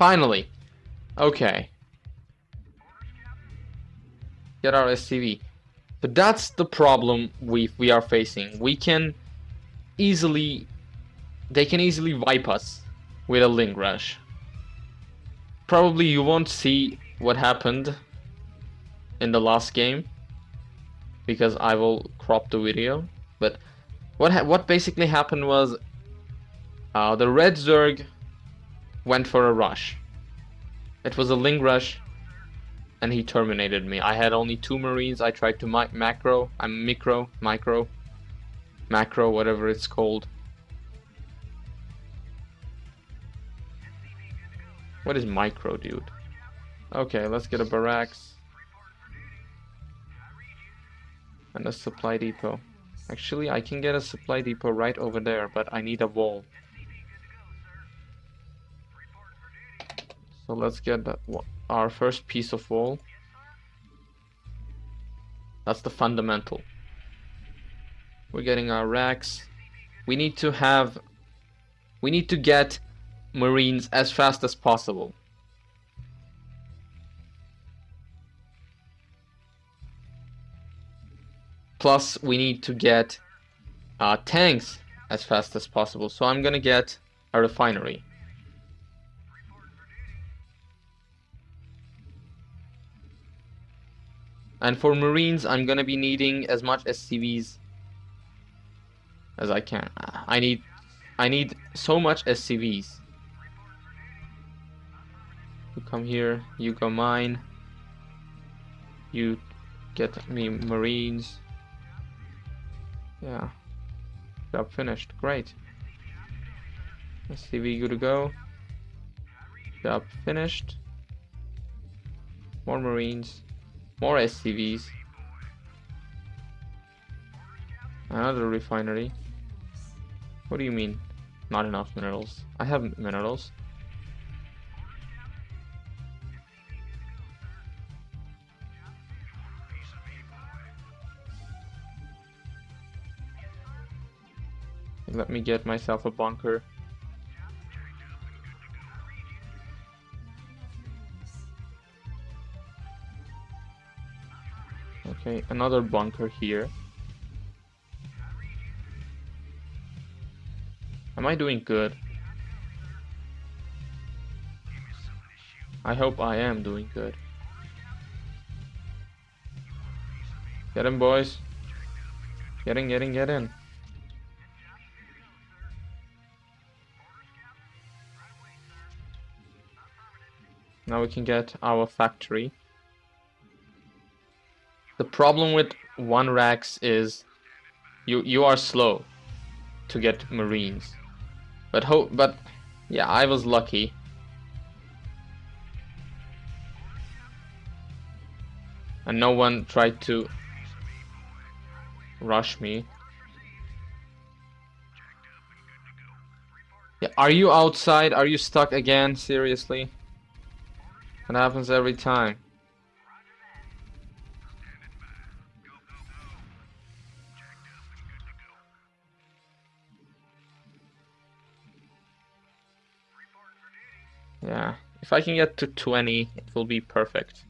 Finally. Okay. Get our SCV. But that's the problem we we are facing. We can easily they can easily wipe us with a Ling rush. Probably you won't see what happened in the last game because I will crop the video. But what what basically happened was uh, the red Zerg went for a rush. It was a Ling rush and he terminated me. I had only two marines. I tried to mi macro, I'm micro, micro, macro, whatever it's called. What is micro, dude? Okay, let's get a barracks. And a supply depot. Actually, I can get a supply depot right over there, but I need a wall. So let's get our first piece of wall. That's the fundamental. We're getting our racks. We need to have... We need to get Marines as fast as possible. Plus, we need to get uh, tanks as fast as possible. So I'm gonna get a refinery. And for Marines, I'm gonna be needing as much SCVs as I can. I need, I need so much SCVs. You come here, you go mine. You get me Marines. Yeah. Job finished. Great. SCV good to go. Job finished. More Marines. More SCVs. Another refinery. What do you mean? Not enough minerals. I have minerals. Let me get myself a bunker. Okay, another bunker here. Am I doing good? I hope I am doing good. Get in, boys. Get in, get in, get in. Now we can get our factory. The problem with one racks is you you are slow to get marines. But hope but yeah, I was lucky. And no one tried to rush me. Yeah, are you outside? Are you stuck again? Seriously? It happens every time. If I can get to 20, it will be perfect.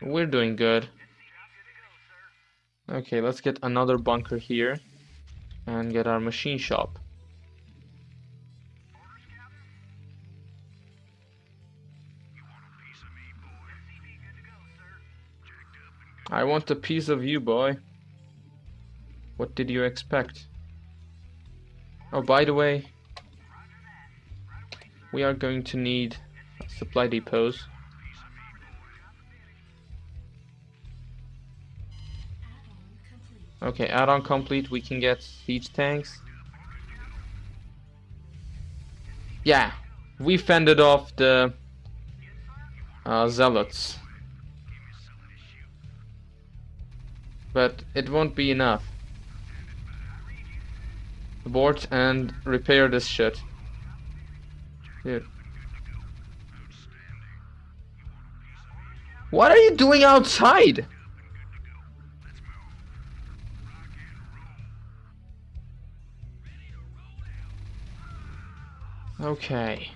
We're doing good. Okay, let's get another bunker here and get our machine shop. I want a piece of you, boy. What did you expect? Oh, by the way, we are going to need supply depots. Okay, add-on complete, we can get siege tanks. Yeah, we fended off the uh, zealots. But it won't be enough. Abort and repair this shit. Dude. What are you doing outside? Okay.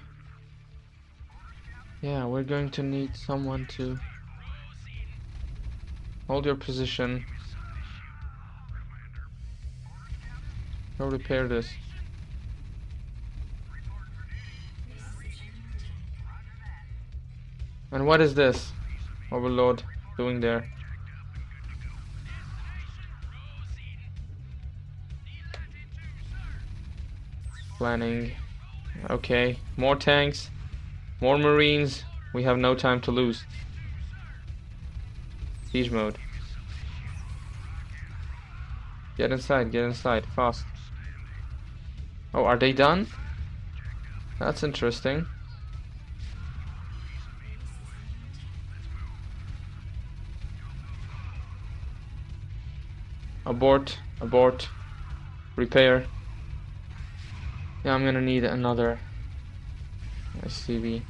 Yeah, we're going to need someone to hold your position. Go repair this. And what is this? Overlord doing there? Planning. Okay, more tanks, more marines. We have no time to lose. Siege mode. Get inside, get inside, fast. Oh, are they done? That's interesting. Abort, abort, repair. Yeah, I'm gonna need another SCV.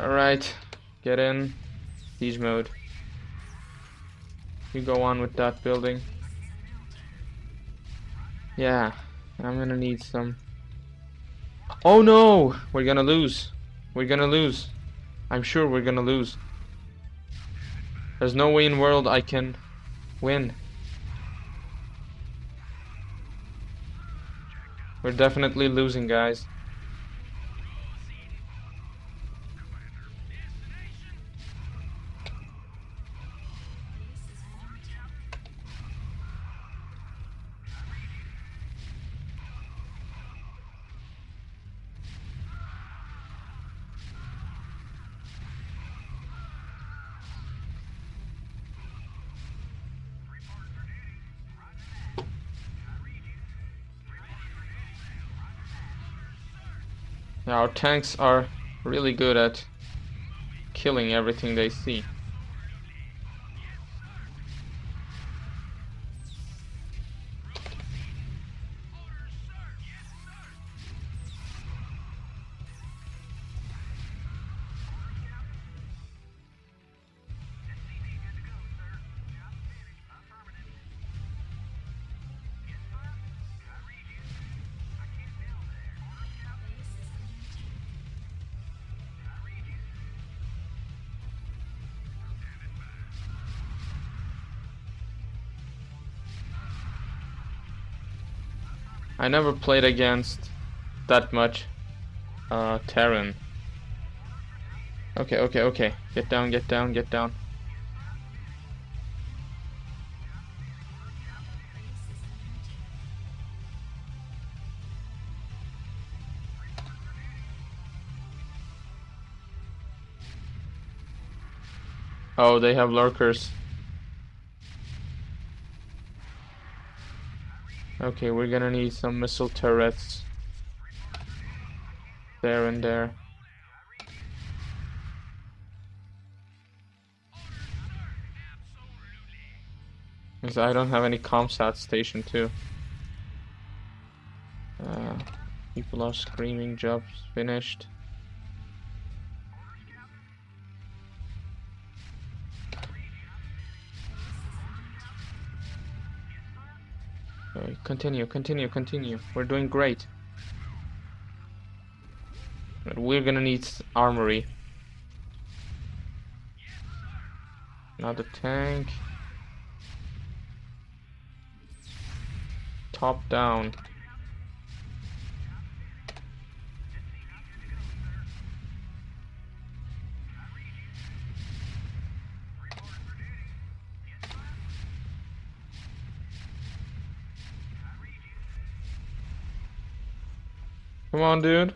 Alright, get in. Siege mode. You go on with that building. Yeah, I'm gonna need some Oh no! We're gonna lose. We're gonna lose. I'm sure we're gonna lose. There's no way in world I can win. We're definitely losing, guys. Tanks are really good at killing everything they see. I never played against that much uh, Terran. Okay, okay, okay. Get down, get down, get down. Oh, they have lurkers. Okay, we're gonna need some missile turrets. There and there. Because I don't have any comsat station too. Uh, people are screaming, jobs finished. Continue, continue, continue. We're doing great. But we're gonna need armory. Another tank. Top down. Come on, dude.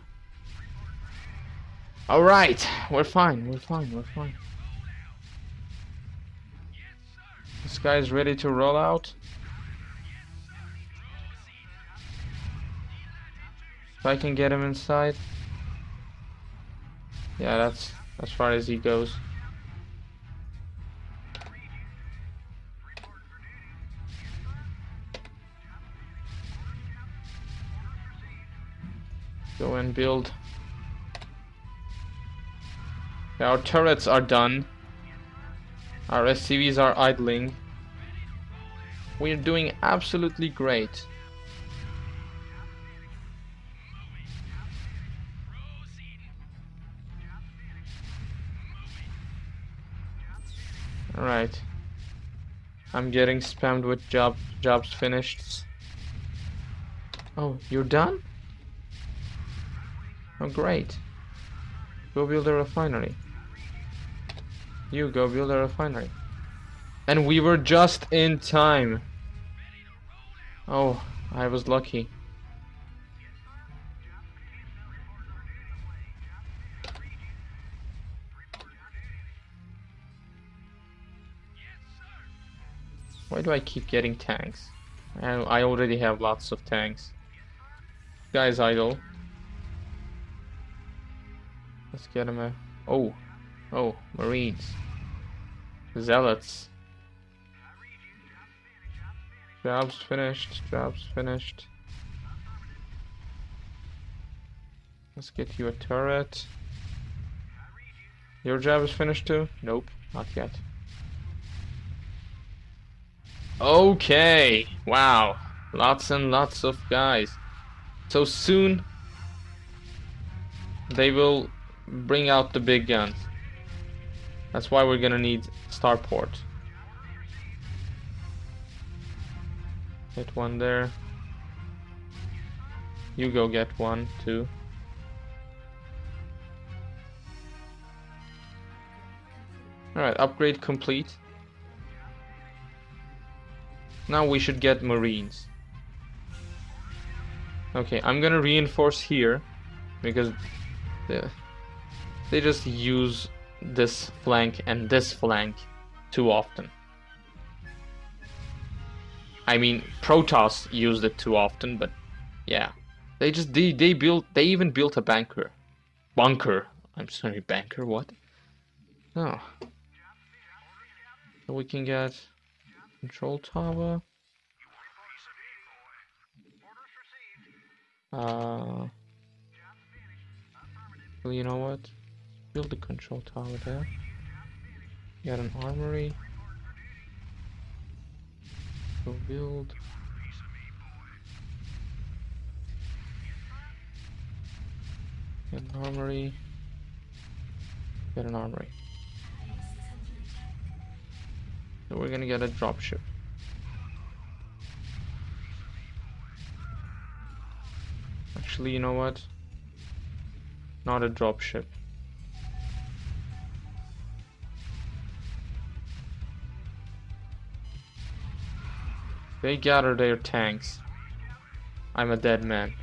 Alright, we're fine, we're fine, we're fine. This guy's ready to roll out. If I can get him inside. Yeah, that's as far as he goes. Build. Our turrets are done. Our SCVs are idling. We're doing absolutely great. Alright. I'm getting spammed with job jobs finished. Oh, you're done? Oh, great. Go build a refinery. You go build a refinery. And we were just in time. Oh, I was lucky. Why do I keep getting tanks? I, I already have lots of tanks. Guy's idle. Let's get him a... Oh. Oh, Marines. Zealots. Jobs finished, jobs finished. Let's get you a turret. Your job is finished too? Nope, not yet. Okay, wow. Lots and lots of guys. So soon they will bring out the big guns. That's why we're gonna need starport. Get one there. You go get one, too. Alright, upgrade complete. Now we should get marines. Okay, I'm gonna reinforce here because the they just use this flank and this flank too often. I mean, Protoss used it too often, but yeah. They just, they, they built, they even built a bunker. Bunker. I'm sorry, banker, what? Oh. So we can get control tower. Uh, well, you know what? Build the control tower there. Get an armory. Go build. Get an armory. Get an armory. So we're gonna get a dropship. Actually, you know what? Not a dropship. They gather their tanks. I'm a dead man.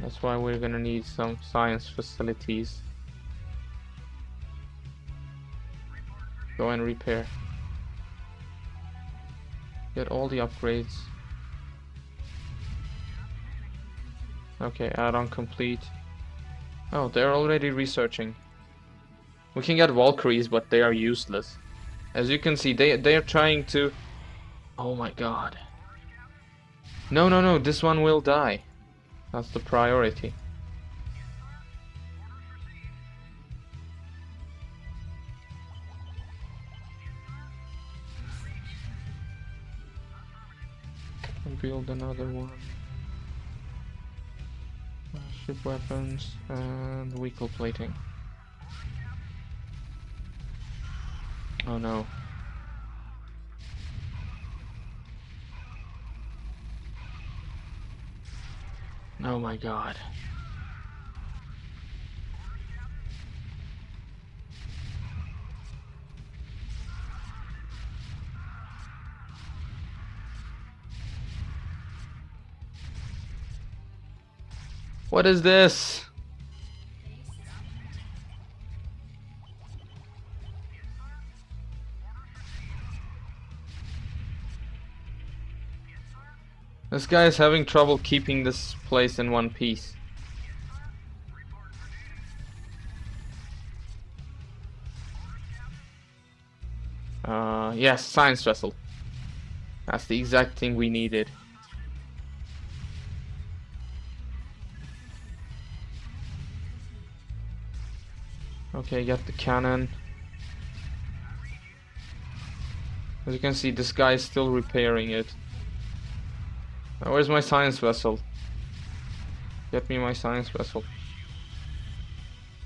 That's why we're gonna need some science facilities. Go and repair. Get all the upgrades. Okay, add-on complete. Oh, they're already researching. We can get Valkyries, but they are useless. As you can see, they they are trying to. Oh my god. No, no, no. This one will die. That's the priority. Build another one. Ship weapons and vehicle plating. Oh no. Oh my god. What is this? This guy is having trouble keeping this place in one piece. Uh, yes, science vessel. That's the exact thing we needed. Okay, get the cannon. As you can see, this guy is still repairing it. Where's my science vessel? Get me my science vessel.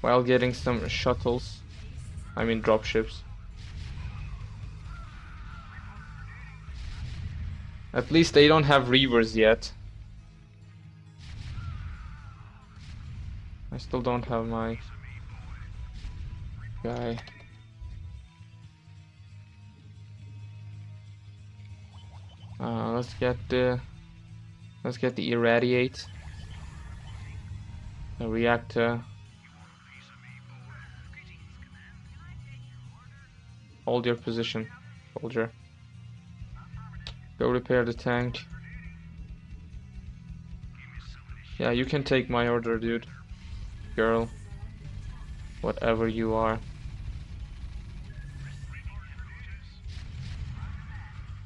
While getting some shuttles. I mean dropships. At least they don't have reavers yet. I still don't have my guy. Uh, let's get the let's get the irradiate, the reactor. Hold your position, soldier. Go repair the tank. Yeah, you can take my order, dude. Girl. Whatever you are.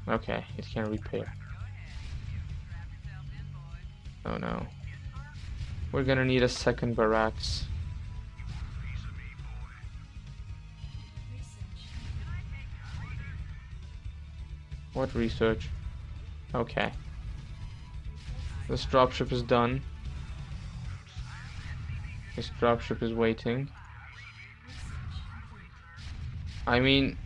Okay, it can repair. Oh no. We're gonna need a second barracks. What research? Okay. This dropship is done. This dropship is waiting. I mean...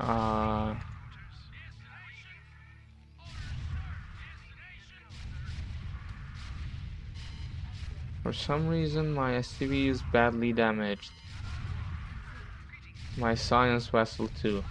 Uh... For some reason my SCV is badly damaged. My science vessel too.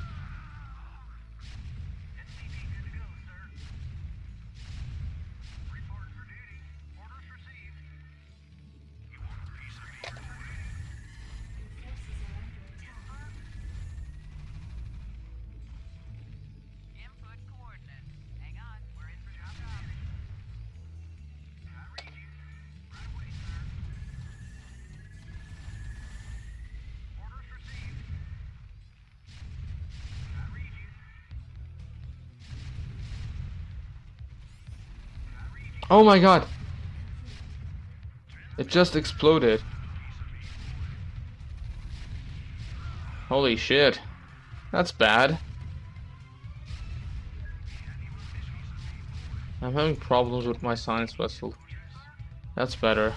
Oh my god! It just exploded. Holy shit. That's bad. I'm having problems with my science vessel. That's better.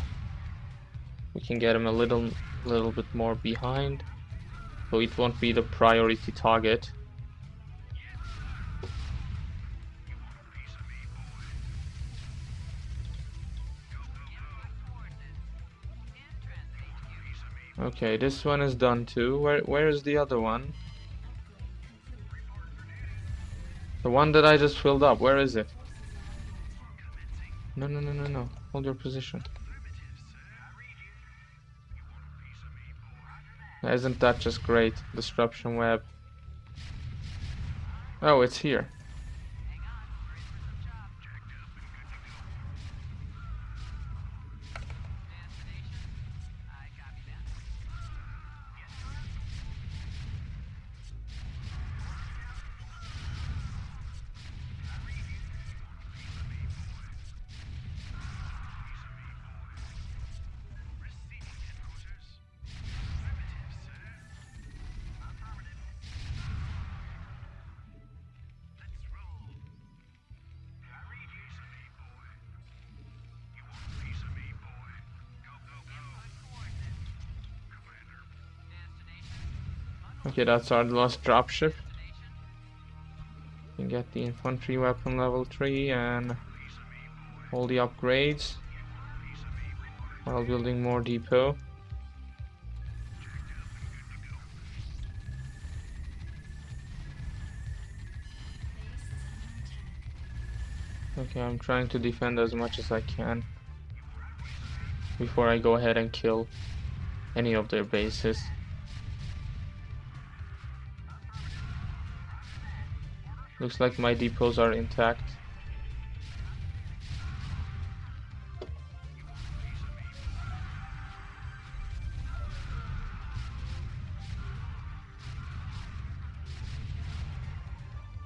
We can get him a little little bit more behind. So it won't be the priority target. Okay, this one is done too. Where where is the other one? The one that I just filled up, where is it? No, no, no, no, no. Hold your position. Isn't that just great? Disruption web. Oh, it's here. Okay, that's our last dropship. You get the infantry weapon level 3 and all the upgrades while building more depot. Okay, I'm trying to defend as much as I can before I go ahead and kill any of their bases. Looks like my depots are intact.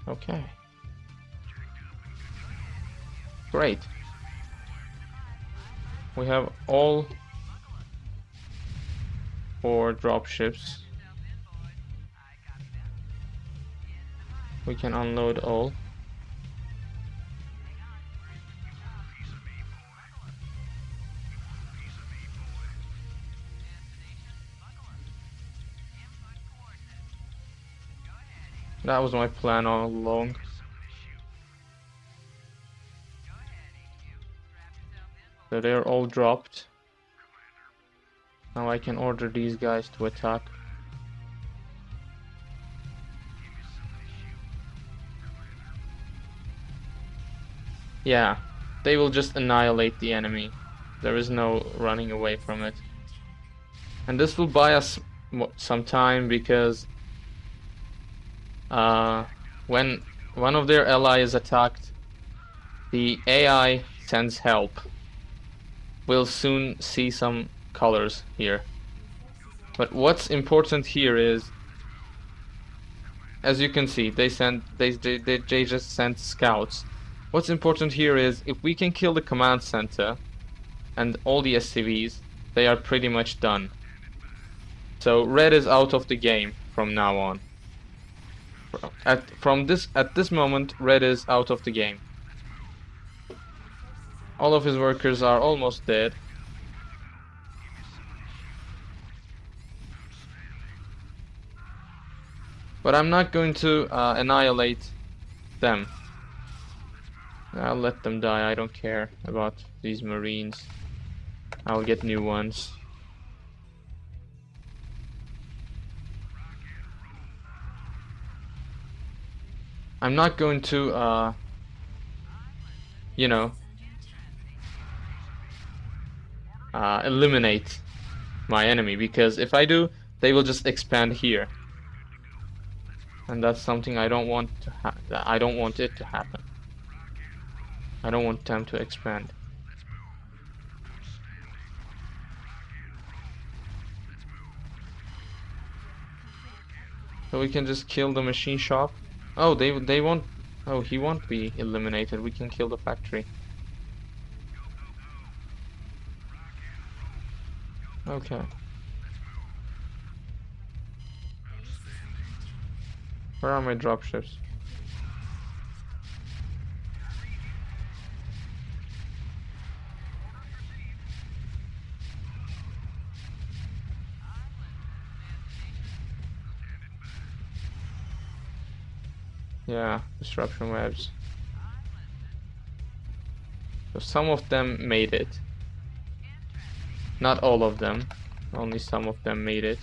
Okay. Great. We have all four dropships We can unload all. That was my plan all along. So they're all dropped. Now I can order these guys to attack. Yeah, they will just annihilate the enemy. There is no running away from it. And this will buy us some time because uh, when one of their allies is attacked, the AI sends help. We'll soon see some colors here. But what's important here is, as you can see, they sent they they, they just sent scouts. What's important here is if we can kill the command center and all the SCVs, they are pretty much done. So red is out of the game from now on. At from this at this moment, red is out of the game. All of his workers are almost dead. But I'm not going to uh, annihilate them. I'll let them die, I don't care about these marines. I'll get new ones. I'm not going to, uh, you know, uh, eliminate my enemy because if I do, they will just expand here and that's something I don't want to I don't want it to happen. I don't want time to expand. So we can just kill the machine shop. Oh, they they won't. Oh, he won't be eliminated. We can kill the factory. Okay. Where are my dropships? Yeah, disruption webs. So some of them made it. Not all of them. Only some of them made it.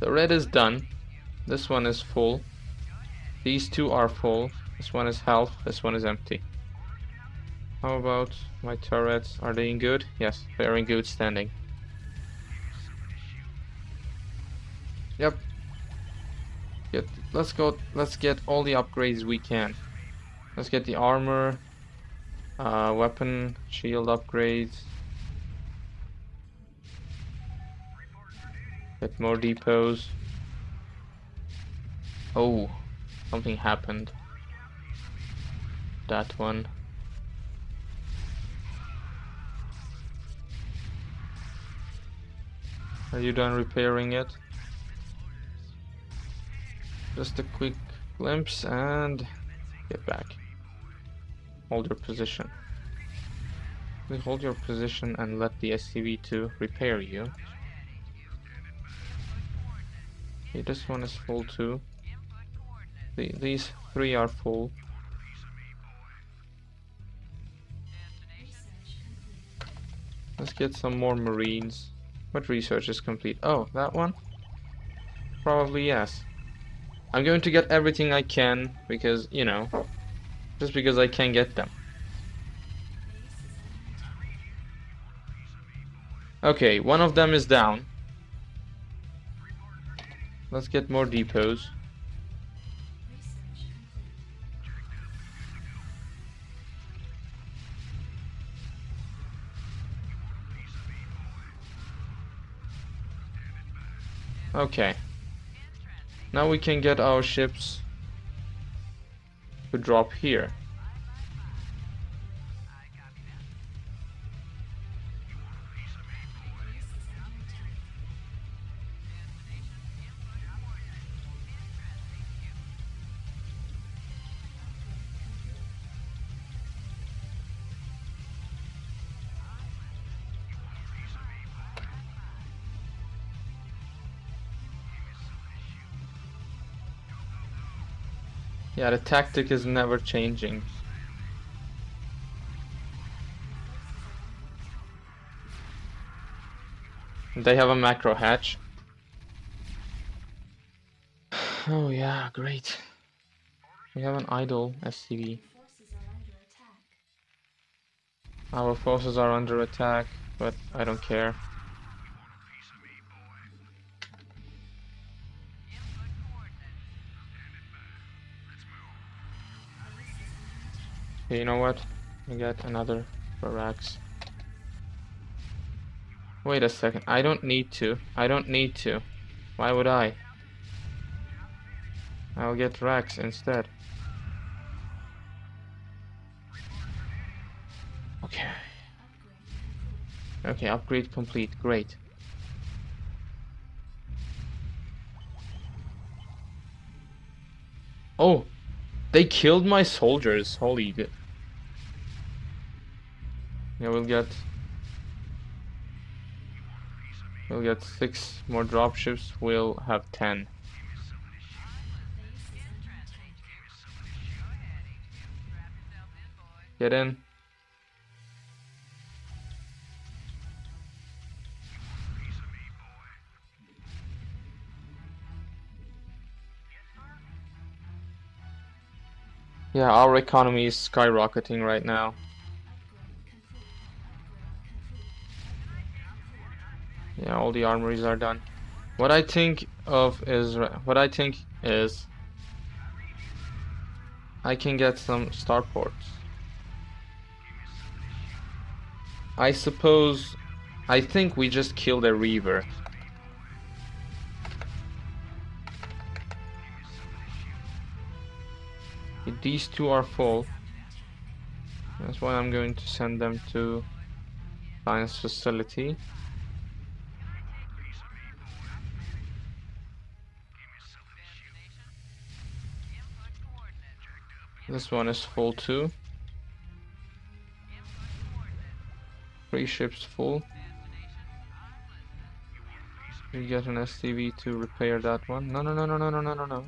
The red is done. This one is full. These two are full. This one is half. This one is empty. How about my turrets? Are they in good? Yes, they are in good standing. Yep. Get, let's go. Let's get all the upgrades we can. Let's get the armor, uh, weapon, shield upgrades, Get more depots. Oh, something happened. That one. Are you done repairing it? Just a quick glimpse and get back. Hold your position. Please hold your position and let the SCV-2 repair you. Okay, this one is full too. The, these three are full. Let's get some more marines. What research is complete? Oh, that one? Probably yes. I'm going to get everything I can because, you know, just because I can get them. Okay, one of them is down. Let's get more depots. Okay. Now we can get our ships to drop here. Yeah, the tactic is never changing. They have a macro hatch. Oh yeah, great. We have an idle SCV. Our forces are under attack, but I don't care. You know what? I got another barracks. Wait a second. I don't need to. I don't need to. Why would I? I'll get Rax instead. Okay. Okay, upgrade complete. Great. Oh, they killed my soldiers. Holy. Yeah, we'll get we'll get six more dropships. We'll have ten. Get in. Yeah, our economy is skyrocketing right now. Yeah, all the armories are done. What I think of is what I think is I can get some starports. I suppose I think we just killed a Reaver. These two are full. That's why I'm going to send them to science facility. This one is full too. Three ships full. We get an SCV to repair that one. No, no, no, no, no, no, no, no,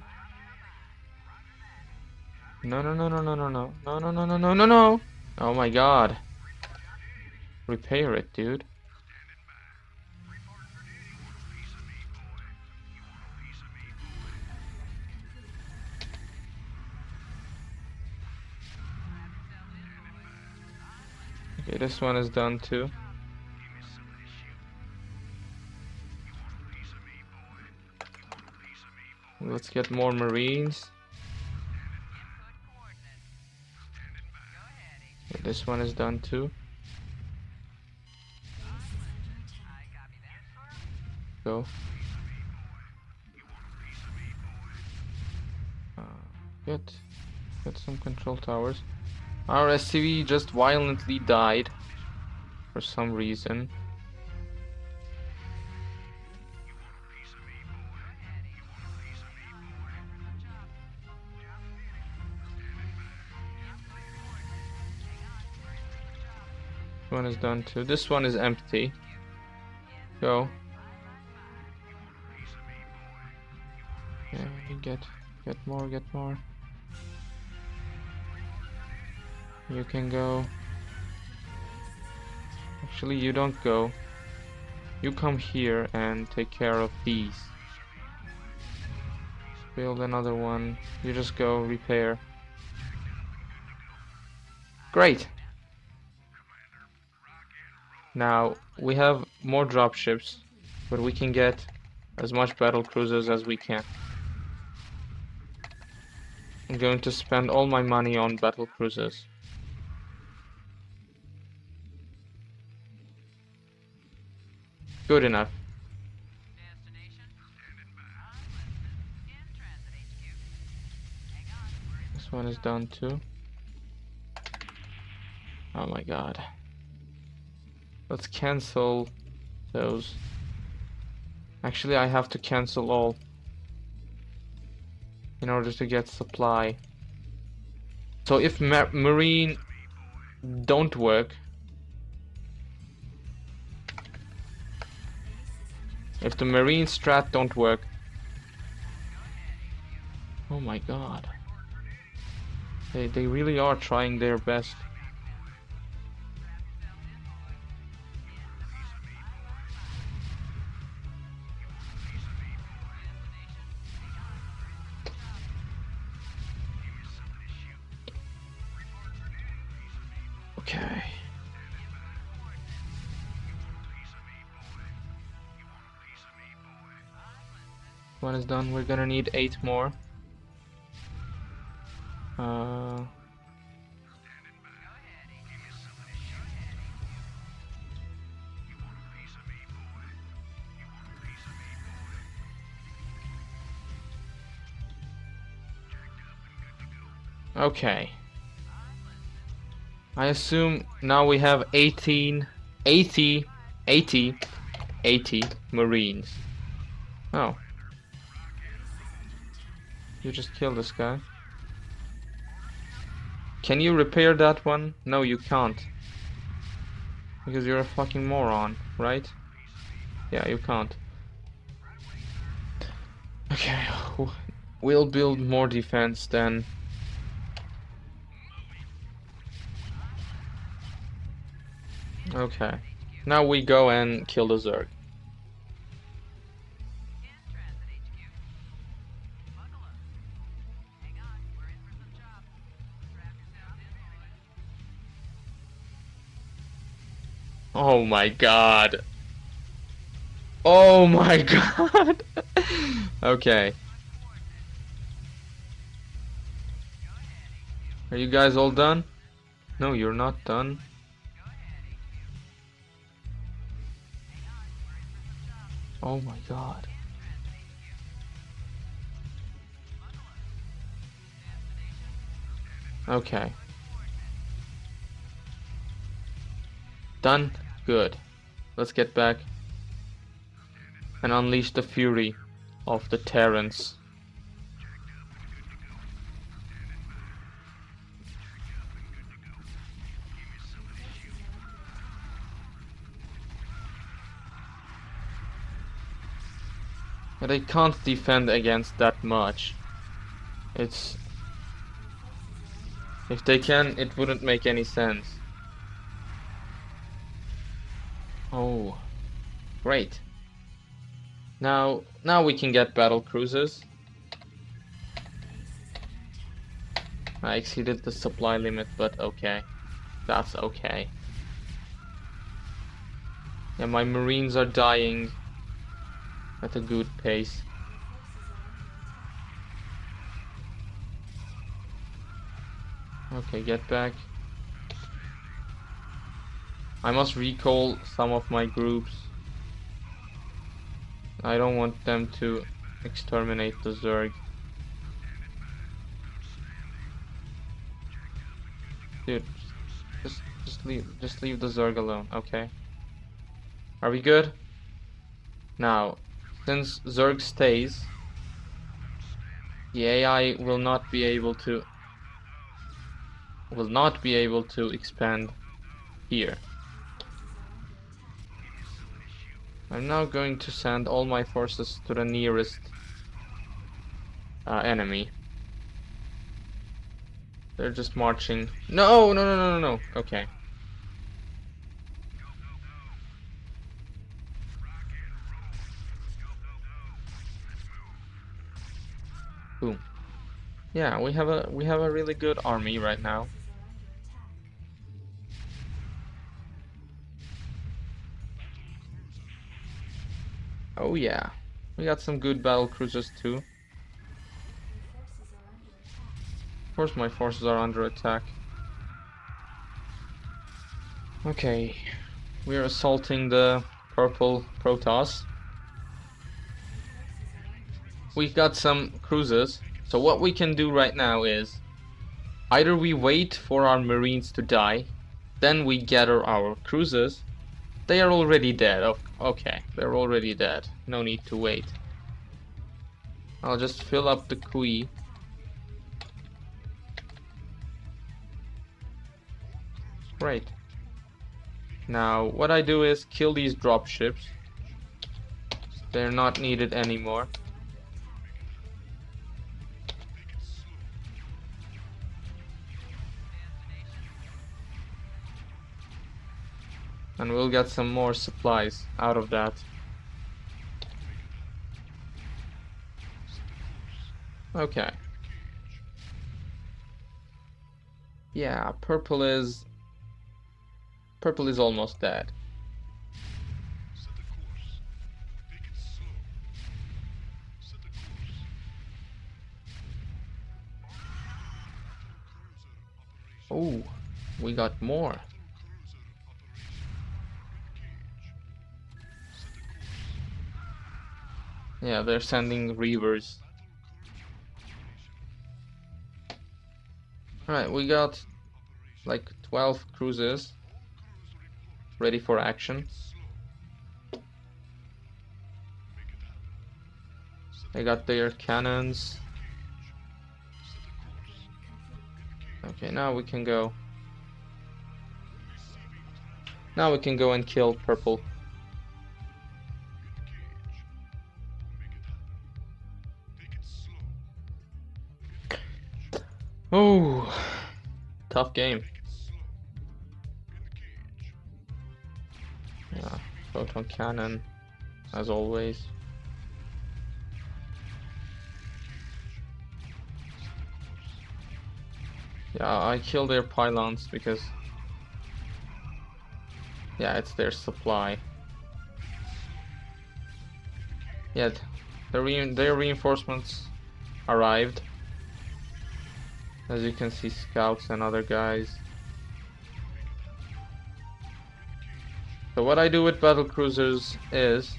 no. No, no, no, no, no, no, no, no, no, no, no, no, no. Oh my god. Repair it, dude. Okay, this one is done too. Let's get more marines. This one is done too. Go. Uh, get, get some control towers. Our SCV just violently died for some reason. One is done too. This one is empty. Go. Yeah, get get more, get more. You can go. Actually, you don't go. You come here and take care of these. Build another one. You just go repair. Great. Now, we have more dropships, but we can get as much battle cruisers as we can. I'm going to spend all my money on battle cruisers. Good enough. This one is done too. Oh my god. Let's cancel those. Actually, I have to cancel all in order to get supply. So if ma marine don't work, If the marine strat don't work. Oh my god. They, they really are trying their best. One is done. We're gonna need eight more. Uh, okay. I assume now we have 18, 80, 80, 80 Marines. Oh. You just killed this guy. Can you repair that one? No, you can't. Because you're a fucking moron, right? Yeah, you can't. Okay, we'll build more defense then. Okay. Now we go and kill the Zerg. Oh my god. Oh my god. okay. Are you guys all done? No, you're not done. Oh my god. Okay. Done? Good. Let's get back and unleash the fury of the Terrans. They can't defend against that much. It's... If they can, it wouldn't make any sense. Great. Now, now we can get battle cruisers. I exceeded the supply limit, but okay. That's okay. Yeah, my marines are dying at a good pace. Okay, get back. I must recall some of my groups. I don't want them to exterminate the Zerg. Dude, just just leave just leave the Zerg alone, okay? Are we good? Now, since Zerg stays, the AI will not be able to will not be able to expand here. I'm now going to send all my forces to the nearest uh, enemy. They're just marching. No, no, no, no, no, no. Okay. Boom. Yeah, we have a we have a really good army right now. Oh yeah, we got some good battle cruisers too. Of course my forces are under attack. Okay, we are assaulting the purple Protoss. We've got some cruisers, so what we can do right now is either we wait for our marines to die, then we gather our cruisers, they are already dead. Oh, okay, they're already dead. No need to wait. I'll just fill up the queue. Great. Now, what I do is kill these dropships. They're not needed anymore. And we'll get some more supplies out of that. Okay. Yeah, purple is... Purple is almost dead. Oh, we got more. Yeah, they're sending reavers. Alright, we got like 12 cruisers ready for action. They got their cannons. Okay, now we can go. Now we can go and kill purple. Tough game. Yeah, photon cannon, as always. Yeah, I kill their pylons because. Yeah, it's their supply. Yeah, th- the re- their reinforcements arrived. As you can see, scouts and other guys. So what I do with battle cruisers is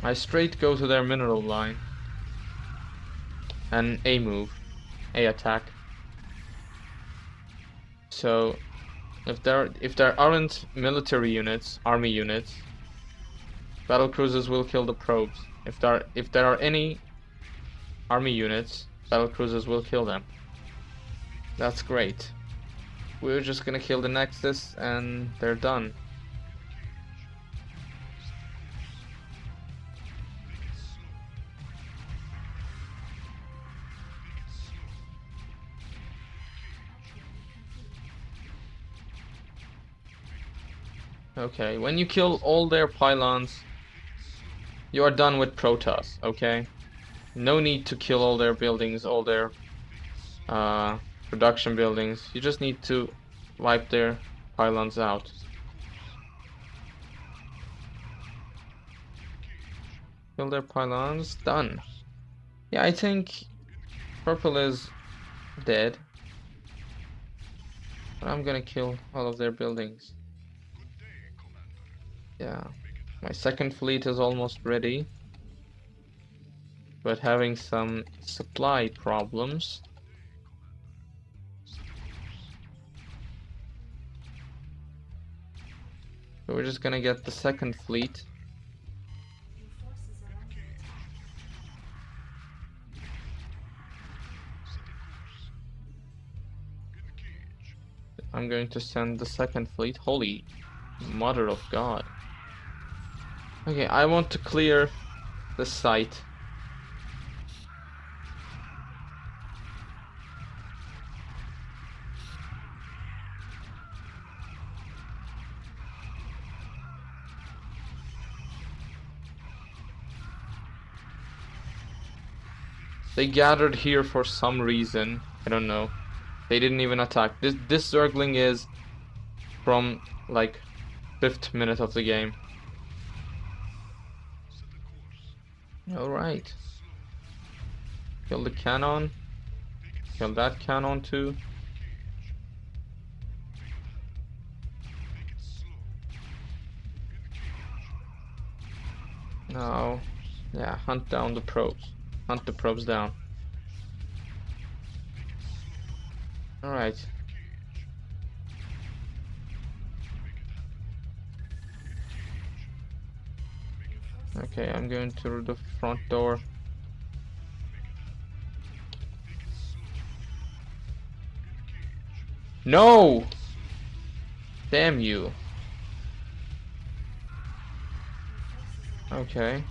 I straight go to their mineral line and A move, A attack. So if there if there aren't military units, army units, battle cruisers will kill the probes. If there if there are any army units, battle cruisers will kill them. That's great. We're just gonna kill the Nexus and they're done. Okay, when you kill all their pylons, you are done with Protoss, okay? No need to kill all their buildings, all their uh, production buildings. You just need to wipe their pylons out. Kill their pylons, done. Yeah, I think purple is dead. But I'm gonna kill all of their buildings. Yeah. My second fleet is almost ready. But having some supply problems. So we're just gonna get the second fleet. I'm going to send the second fleet. Holy mother of god. Okay, I want to clear the site. They gathered here for some reason. I don't know. They didn't even attack. This this Zergling is from like fifth minute of the game. Alright. Kill the cannon. Kill that cannon too. Now, yeah, hunt down the probes. Hunt the probes down. Alright. Okay, I'm going through the front door. No! Damn you. Okay.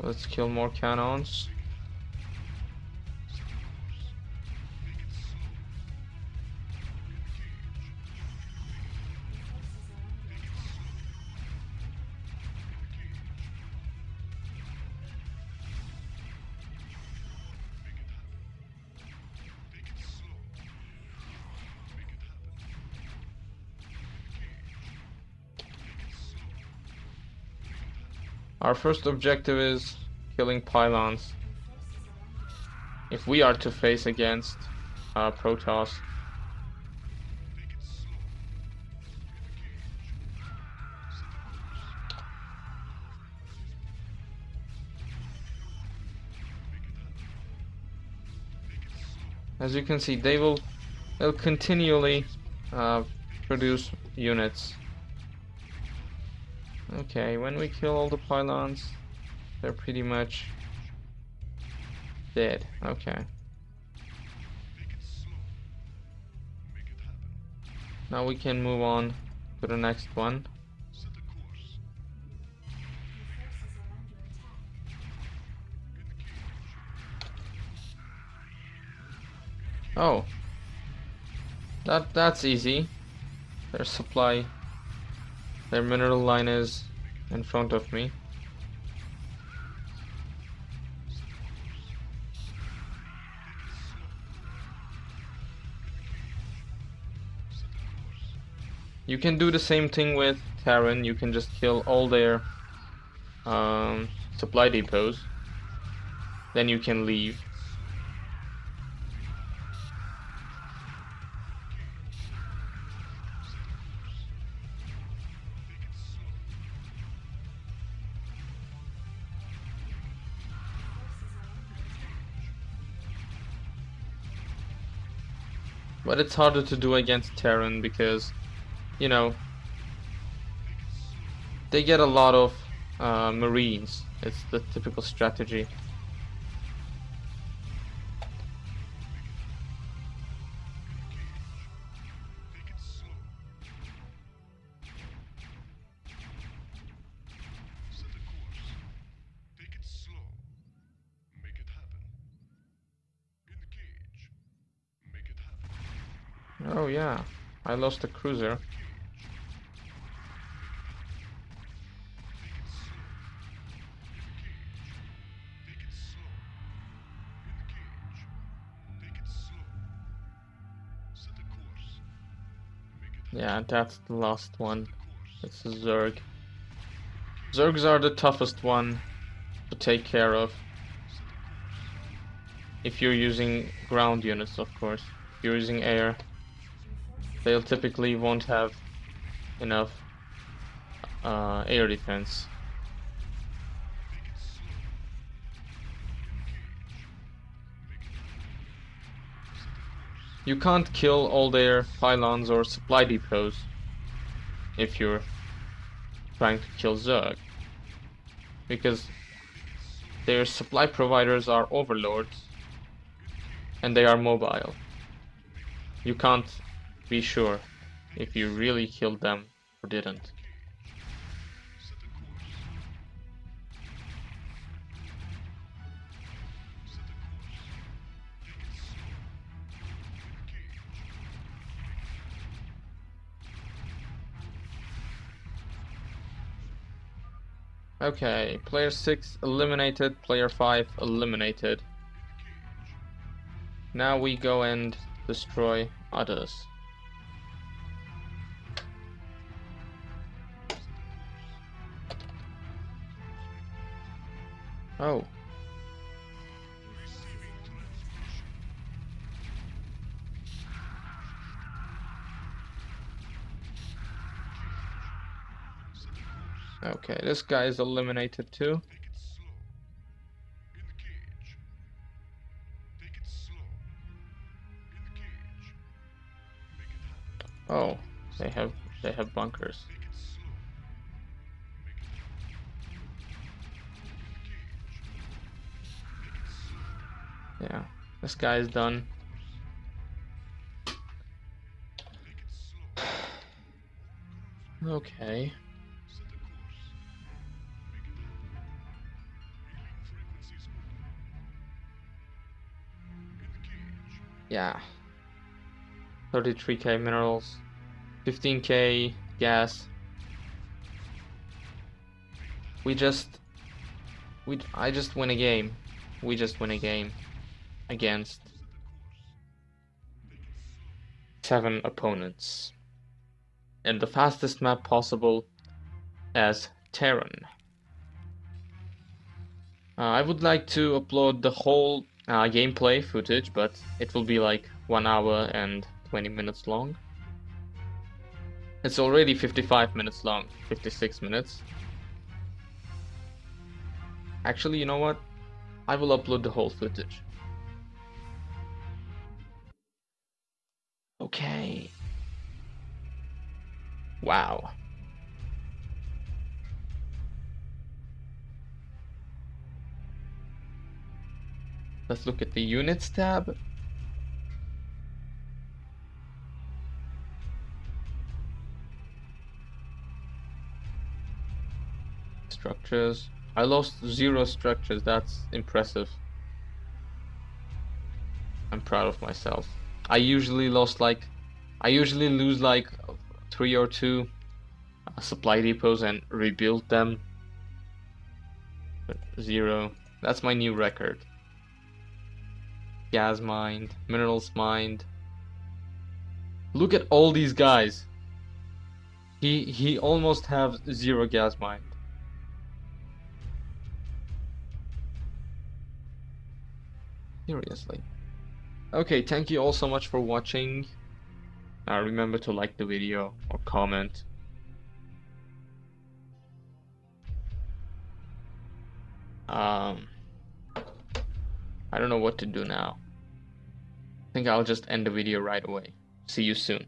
Let's kill more cannons. Our first objective is killing pylons. If we are to face against uh, Protoss. As you can see, they will they'll continually uh, produce units. Okay, when we kill all the pylons, they're pretty much dead. Okay. Now we can move on to the next one. Oh. That that's easy. Their supply their mineral line is in front of me. You can do the same thing with Terran. You can just kill all their um, supply depots. Then you can leave. It's harder to do against Terran because, you know, they get a lot of uh, Marines. It's the typical strategy. I lost a cruiser. Yeah, that's the last one. It's a Zerg. Zergs are the toughest one to take care of. If you're using ground units, of course. If you're using air, they'll typically won't have enough uh, air defense. You can't kill all their pylons or supply depots if you're trying to kill Zerg. Because their supply providers are overlords and they are mobile. You can't be sure if you really killed them or didn't. Okay, player 6 eliminated, player 5 eliminated. Now we go and destroy others. Oh, okay, this guy is eliminated too. Oh, they have they have bunkers. This guy's done. Okay. Yeah. 33k minerals, 15k gas. We just we I just win a game. We just win a game against seven opponents. In the fastest map possible as Terran. Uh, I would like to upload the whole uh, gameplay footage, but it will be like one hour and 20 minutes long. It's already 55 minutes long, 56 minutes. Actually, you know what? I will upload the whole footage. Okay. Wow. Let's look at the units tab. Structures. I lost zero structures. That's impressive. I'm proud of myself. I usually lost like, I usually lose like three or two uh, supply depots and rebuild them. Zero. That's my new record. Gas mined, minerals mined. Look at all these guys. He he almost have zero gas mined. Seriously. Okay, thank you all so much for watching. Uh, remember to like the video or comment. Um, I don't know what to do now. I think I'll just end the video right away. See you soon.